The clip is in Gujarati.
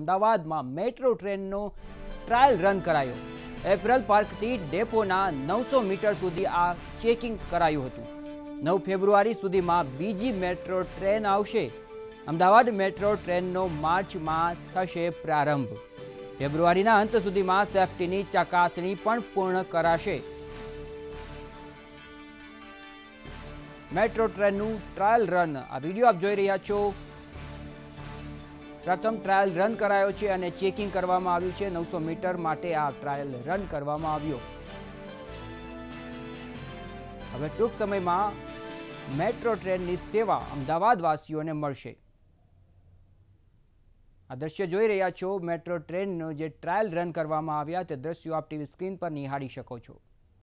અમદાવાદમાં મેટ્રો ટ્રેનનો ટ્રાયલ રન કરાયો. એપ્રલ પાર્કથી ડેપોના નવસો મીટર સુધી આ ચેકિંગ કરાયું હતું. નવ ફેબ્રુઆરી સુધીમાં બીજી મેટ્રો ટ્રેન આવશે. અમદાવાદ મેટ્રો ટ્રેનનો માર્ચમાં થશે પ્રારંભ. ફેબ્રુઆરીના અંત સુધીમાં સેફટીની ચકાસણી પણ પૂર્ણ કરાશે. મેટ્રો ટ્રેનનું ટ્રાયલ રન આ વીડિયો આપ જોઈ રહ્યા છો. પ્રથમ ટ્રાયલ રન કરાયો છે અને ચેકિંગ કરવામાં આવ્યું છે. નવસો મીટર માટે આ ટ્રાયલ રન કરવામાં આવ્યો. હવે ટૂંક સમયમાં મેટ્રો ટ્રેનની સેવા અમદાવાદવાસીઓને મળશે. આ દ્રશ્ય જોઈ રહ્યા છો. મેટ્રો ટ્રેનનો જે ટ્રાયલ રન કરવામાં આવ્યા તે દ્રશ્યો આપ ટીવી સ્ક્રીન પર નિહાળી શકો છો.